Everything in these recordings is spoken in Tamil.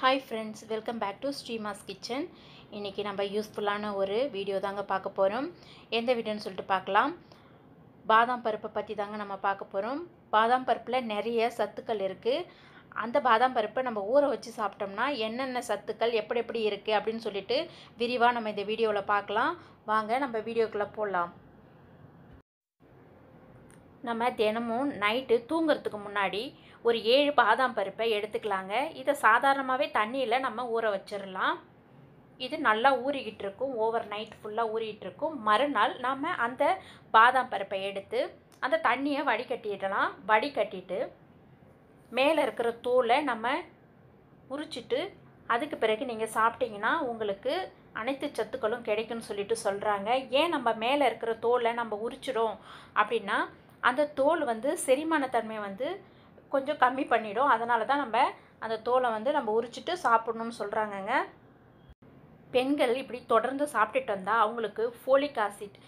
Hi friends welcome back to Srimas kitchen இன்றைக்கி நம்ம யூஸ்ஃபுல்லான ஒரு வீடியோ தாங்க பார்க்க போகிறோம் எந்த வீடியோன்னு சொல்லிட்டு பார்க்கலாம். பாதாம் பருப்பை பற்றி தாங்க நம்ம பார்க்க போகிறோம் பாதாம் பருப்பில் நிறைய சத்துக்கள் இருக்குது அந்த பாதாம் பருப்பை நம்ம ஊற வச்சு சாப்பிட்டோம்னா என்னென்ன சத்துக்கள் எப்படி எப்படி இருக்குது அப்படின்னு சொல்லிட்டு விரிவாக நம்ம இந்த வீடியோவில் பார்க்கலாம். வாங்க நம்ம வீடியோக்குள்ளே போடலாம் நம்ம தினமும் நைட்டு தூங்குறதுக்கு முன்னாடி ஒரு ஏழு பாதாம் பருப்பை எடுத்துக்கலாங்க. இதை சாதாரணமாகவே தண்ணியில் நம்ம ஊற வச்சிடலாம் இது நல்லா ஊறிக்கிட்டு இருக்கும். ஓவர் நைட் ஃபுல்லாக ஊறிக்கிட்டு இருக்கும். மறுநாள் நம்ம அந்த பாதாம் பருப்பை எடுத்து அந்த தண்ணியை வடிகட்டிடலாம். வடிகட்டிட்டு மேலே இருக்கிற தோலை நம்ம உரிச்சிட்டு அதுக்கு பிறகு நீங்கள் சாப்பிட்டீங்கன்னா உங்களுக்கு அனைத்து சத்துக்களும் கிடைக்கும்னு சொல்லிட்டு சொல்கிறாங்க ஏன் நம்ம மேலே இருக்கிற தோலை நம்ம உரிச்சிடும் அப்படின்னா அந்த தோல் வந்து செரிமானத்தன்மையை வந்து கொஞ்சம் கம்மி பண்ணிடும். அதனால தான் நம்ம அந்த தோலை வந்து நம்ம உரிச்சிட்டு சாப்பிட்ணுன்னு சொல்கிறாங்கங்க பெண்கள் இப்படி தொடர்ந்து சாப்பிட்டுட்டு வந்தால் அவங்களுக்கு ஃபோலிக் ஆசிட்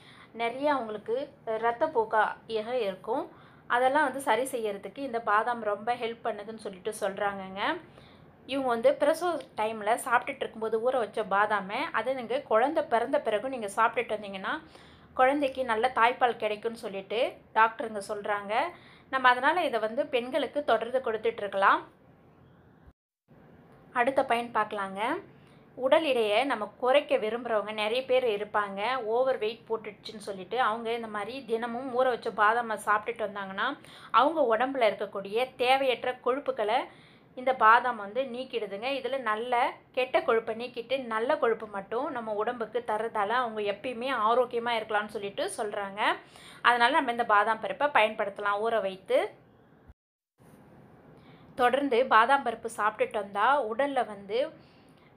நிறைய அவங்களுக்கு இரத்தப்போக்காக இருக்கும். அதெல்லாம் வந்து சரி செய்யறதுக்கு இந்த பாதாம் ரொம்ப ஹெல்ப் பண்ணுதுன்னு சொல்லிட்டு சொல்கிறாங்கங்க இவங்க வந்து பிரசவ டைமில் சாப்பிட்டுட்டு இருக்கும்போது ஊற வச்ச பாதாமை அதை நீங்கள் குழந்த பிறந்த பிறகு நீங்கள் சாப்பிட்டுட்டு வந்தீங்கன்னா குழந்தைக்கு நல்ல தாய்ப்பால் கிடைக்கும்னு சொல்லிட்டு டாக்டருங்க சொல்கிறாங்க நம்ம அதனால் இதை வந்து பெண்களுக்கு தொடர்ந்து கொடுத்துட்ருக்கலாம். அடுத்த பயன் பார்க்கலாங்க. உடல் எடையை நம்ம குறைக்க விரும்புகிறவங்க நிறைய பேர் இருப்பாங்க. ஓவர் வெயிட் போட்டுடுச்சுன்னு சொல்லிட்டு அவங்க இந்த மாதிரி தினமும் ஊற வச்ச பாதாமை சாப்பிட்டுட்டு வந்தாங்கன்னா அவங்க உடம்புல இருக்கக்கூடிய தேவையற்ற கொழுப்புகளை இந்த பாதாம் வந்து நீக்கிடுதுங்க. இதில் நல்ல கெட்ட கொழுப்பை நீக்கிட்டு நல்ல கொழுப்பு மட்டும் நம்ம உடம்புக்கு தரதால் அவங்க எப்பயுமே ஆரோக்கியமாக இருக்கலாம்னு சொல்லிட்டு சொல்கிறாங்க அதனால் நம்ம இந்த பாதாம் பருப்பை பயன்படுத்தலாம். ஊற வைத்து. தொடர்ந்து பாதாம் பருப்பு சாப்பிட்டுட்டு வந்தால் உடலில் வந்து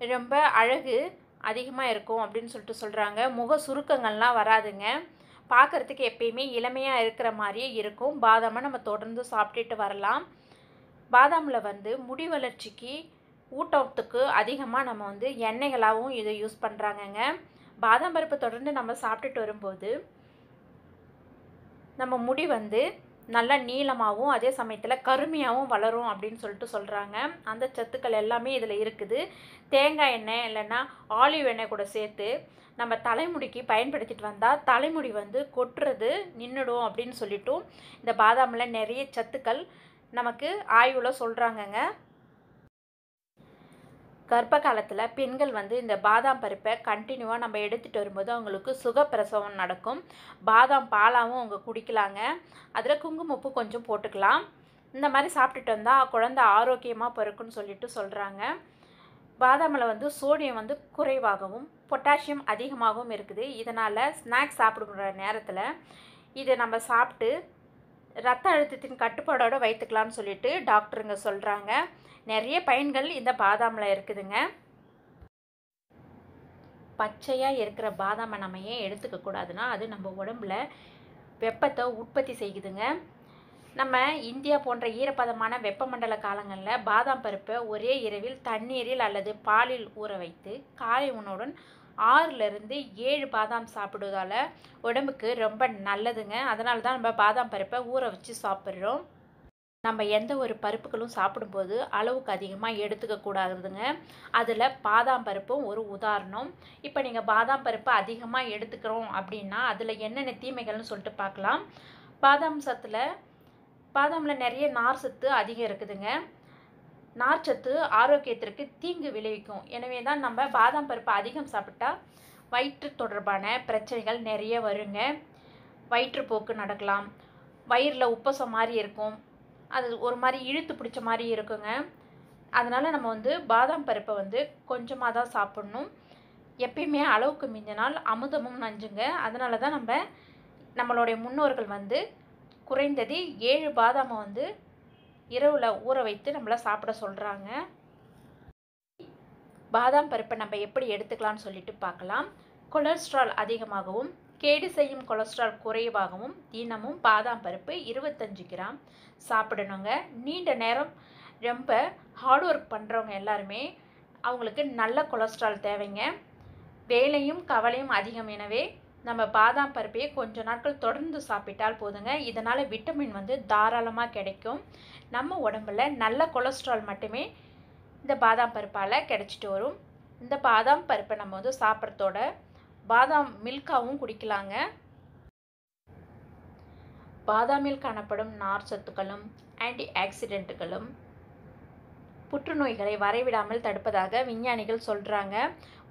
ரொம்ப அழகு அதிகமாக இருக்கும் அப்படின்னு சொல்லிட்டு சொல்கிறாங்க முக சுருக்கங்கள்லாம் வராதுங்க. பார்க்குறதுக்கு எப்பயுமே இளமையாக இருக்கிற மாதிரியே இருக்கும். பாதாமை நம்ம தொடர்ந்து சாப்பிட்டுட்டு வரலாம். பாதாமில் வந்து முடி வளர்ச்சிக்கு ஊட்டத்துக்கு அதிகமாக நம்ம வந்து எண்ணெய்களாகவும் இதை யூஸ் பண்ணுறாங்கங்க பாதாம் பருப்பு தொடர்ந்து நம்ம சாப்பிட்டுட்டு வரும்போது நம்ம முடி வந்து நல்லா நீளமாகவும் அதே சமயத்தில் கருமையாகவும் வளரும் அப்படின்னு சொல்லிட்டு சொல்கிறாங்க அந்த சத்துக்கள் எல்லாமே இதில் இருக்குது. தேங்காய் எண்ணெய் இல்லைன்னா ஆலிவ் எண்ணெய் கூட சேர்த்து நம்ம தலைமுடிக்கு பயன்படுத்திட்டு வந்தால் தலைமுடி வந்து கொட்டுறது நின்றுடும் அப்படின்னு சொல்லிட்டும் இந்த பாதாமில் நிறைய சத்துக்கள் நமக்கு ஆய்வில் சொல்கிறாங்கங்க கர்ப்ப காலத்தில் பெண்கள் வந்து இந்த பாதாம் பருப்பை கண்டினியூவாக நம்ம எடுத்துகிட்டு வரும்போது அவங்களுக்கு சுகப்பிரசவம் நடக்கும். பாதாம் பாலாகவும் அவங்க குடிக்கலாங்க. அதில் குங்குமப்பு கொஞ்சம் போட்டுக்கலாம். இந்த மாதிரி சாப்பிட்டுட்டு வந்தால் குழந்தை ஆரோக்கியமாக பிறக்குன்னு சொல்லிட்டு சொல்கிறாங்க பாதாமில் வந்து சோடியம் வந்து குறைவாகவும் பொட்டாசியம் அதிகமாகவும் இருக்குது. இதனால் ஸ்நாக்ஸ் சாப்பிடுற நேரத்தில் இதை நம்ம சாப்பிட்டு ரத்த அழுத்தத்தின் கட்டுப்பாடோடு வைத்துக்கலாம்னு சொல்லிட்டு டாக்டருங்க சொல்கிறாங்க நிறைய பயன்கள் இந்த பாதாமில் இருக்குதுங்க. பச்சையாக இருக்கிற பாதாமை நம்ம ஏன் எடுத்துக்க கூடாதுன்னா அது நம்ம உடம்புல வெப்பத்தை உற்பத்தி செய்யுதுங்க. நம்ம இந்தியா போன்ற ஈரப்பதமான வெப்பமண்டல காலங்களில் பாதாம் பருப்பை ஒரே இரவில் தண்ணீரில் அல்லது பாலில் ஊற வைத்து காலை உணவுடன் ஆறுலேருந்து ஏழு பாதாம் சாப்பிடுவதால் உடம்புக்கு ரொம்ப நல்லதுங்க. அதனால தான் நம்ம பாதாம் பருப்பை ஊற வச்சு சாப்பிட்றோம். நம்ம எந்த ஒரு பருப்புகளும் சாப்பிடும்போது அளவுக்கு அதிகமாக எடுத்துக்க கூடாதுங்க. அதில் பாதாம் பருப்பும் ஒரு உதாரணம். இப்போ நீங்கள் பாதாம் பருப்பு அதிகமாக எடுத்துக்கிறோம் அப்படின்னா அதில் என்னென்ன தீமைகள்னு சொல்லிட்டு பார்க்கலாம். பாதாம் சத்தில் பாதாமில் நிறைய நார் சத்து அதிகம் இருக்குதுங்க. நார்ச்சத்து ஆரோக்கியத்திற்கு தீங்கு விளைவிக்கும். எனவே தான் நம்ம பாதாம் பருப்பு அதிகம் சாப்பிட்டா வயிற்று தொடர்பான பிரச்சனைகள் நிறைய வருங்க. வயிற்றுப்போக்கு நடக்கலாம். வயிறில் உப்பசம் மாதிரி இருக்கும். அது ஒரு மாதிரி இழுத்து பிடிச்ச மாதிரி இருக்குங்க. அதனால் நம்ம வந்து பாதாம் பருப்பை வந்து கொஞ்சமாக தான் சாப்பிட்ணும். எப்பயுமே அளவுக்கு மிஞ்சினால் அமுதமும் நஞ்சுங்க. அதனால தான் நம்ம நம்மளுடைய முன்னோர்கள் வந்து குறைந்தது ஏழு பாதாமை வந்து இரவில் ஊற வைத்து நம்மளை சாப்பிட சொல்கிறாங்க பாதாம் பருப்பை நம்ம எப்படி எடுத்துக்கலாம்னு சொல்லிட்டு பார்க்கலாம். கொலஸ்ட்ரால் அதிகமாகவும் கேடு செய்யும் கொலஸ்ட்ரால் குறைவாகவும் தினமும் பாதாம் பருப்பு இருபத்தஞ்சு கிராம் சாப்பிடணுங்க. நீண்ட நேரம் ரொம்ப ஹார்ட் ஒர்க் பண்ணுறவங்க எல்லாருமே அவங்களுக்கு நல்ல கொலஸ்ட்ரால் தேவைங்க. வேலையும் கவலையும் அதிகம். எனவே நம்ம பாதாம் பருப்பையே கொஞ்ச நாட்கள் தொடர்ந்து சாப்பிட்டால் போதுங்க. இதனால் விட்டமின் வந்து தாராளமாக கிடைக்கும். நம்ம உடம்புல நல்ல கொலஸ்ட்ரால் மட்டுமே இந்த பாதாம் பருப்பால் கிடச்சிட்டு வரும். இந்த பாதாம் பருப்பை நம்ம வந்து சாப்பிட்றதோட பாதாம் மில்காவும் குடிக்கலாங்க. பாதாமில் காணப்படும் நார் சத்துக்களும் ஆன்டி ஆக்சிடென்ட்டுகளும் புற்றுநோய்களை வரைவிடாமல் தடுப்பதாக விஞ்ஞானிகள் சொல்கிறாங்க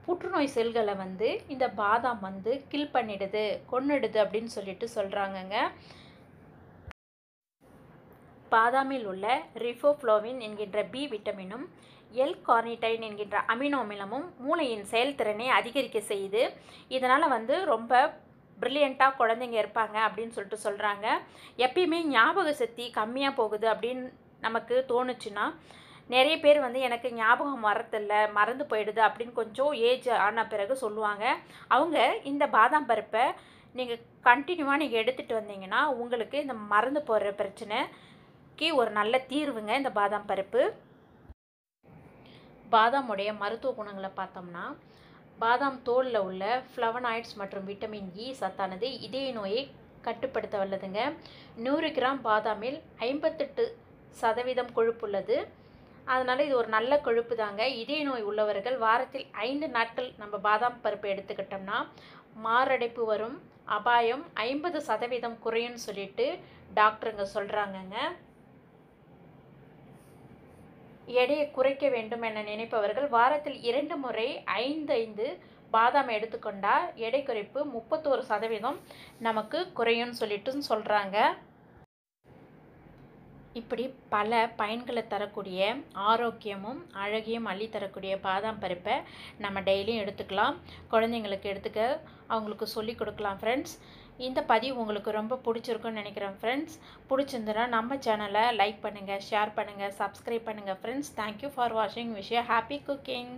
புற்றுநோய் செல்களை வந்து இந்த பாதாம் வந்து கில் பண்ணிடுது கொன்னுடுது அப்படின்னு சொல்லிட்டு சொல்கிறாங்கங்க பாதாமில் உள்ள ரிஃபோஃப்ளோவின் என்கின்ற பி விட்டமினும் எல் கார்னிடைன் என்கின்ற அமினோ அமிலமும் மூளையின் செயல்திறனை அதிகரிக்க செய்யுது. இதனால் வந்து ரொம்ப ப்ரில்லியண்ட்டாக குழந்தைங்க இருப்பாங்க அப்படின்னு சொல்லிட்டு சொல்கிறாங்க எப்பயுமே ஞாபக சக்தி கம்மியாக போகுது அப்படின்னு நமக்கு தோணுச்சுன்னா நிறைய பேர் வந்து எனக்கு ஞாபகம் வரதில்ல மறந்து போயிடுது அப்படின்னு கொஞ்சம் ஏஜ் ஆன பிறகு சொல்லுவாங்க. அவங்க இந்த பாதாம் பருப்பை நீங்கள் கண்டினியூவாக நீங்கள் எடுத்துகிட்டு வந்தீங்கன்னா உங்களுக்கு இந்த மறந்து போகிற பிரச்சனைக்கு ஒரு நல்ல தீர்வுங்க இந்த பாதாம் பருப்பு. பாதாமுடைய மருத்துவ குணங்களை பார்த்தோம்னா பாதாம் தோலில் உள்ள ஃப்ளவனாய்ட்ஸ் மற்றும் விட்டமின் இ e சத்தானது இதய நோயை கட்டுப்படுத்த வல்லதுங்க. நூறு கிராம் பாதாமில் ஐம்பத்தெட்டு சதவீதம் கொழுப்புள்ளது அதனால் இது ஒரு நல்ல கொழுப்பு தாங்க இதய நோய் உள்ளவர்கள் வாரத்தில் ஐந்து நாட்கள் நம்ம பாதாம் பருப்பு எடுத்துக்கிட்டோம்னா மாரடைப்பு வரும் அபாயம் ஐம்பது சதவீதம் குறையும்னு சொல்லிட்டு டாக்டருங்க சொல்கிறாங்கங்க எடையை குறைக்க வேண்டும் என நினைப்பவர்கள் வாரத்தில் இரண்டு முறை ஐந்து ஐந்து பாதாம் எடுத்துக்கொண்டால் எடை குறைப்பு முப்பத்தோரு சதவீதம் நமக்கு குறையும்னு சொல்லிட்டு சொல்கிறாங்க இப்படி பல பயன்களை தரக்கூடிய ஆரோக்கியமும் அழகியும் அள்ளி தரக்கூடிய பாதாம் பருப்பை நம்ம டெய்லியும் எடுத்துக்கலாம். குழந்தைங்களுக்கு எடுத்துக்க அவங்களுக்கு சொல்லி கொடுக்கலாம் ஃப்ரெண்ட்ஸ் இந்த பதிவு உங்களுக்கு ரொம்ப பிடிச்சிருக்குன்னு நினைக்கிறேன் ஃப்ரெண்ட்ஸ் பிடிச்சிருந்துன்னா நம்ம சேனலை லைக் பண்ணுங்கள் ஷேர் பண்ணுங்கள் சப்ஸ்கிரைப் பண்ணுங்கள் ஃப்ரெண்ட்ஸ் தேங்க்யூ ஃபார் வாட்சிங் விஷயம் ஹாப்பி குக்கிங்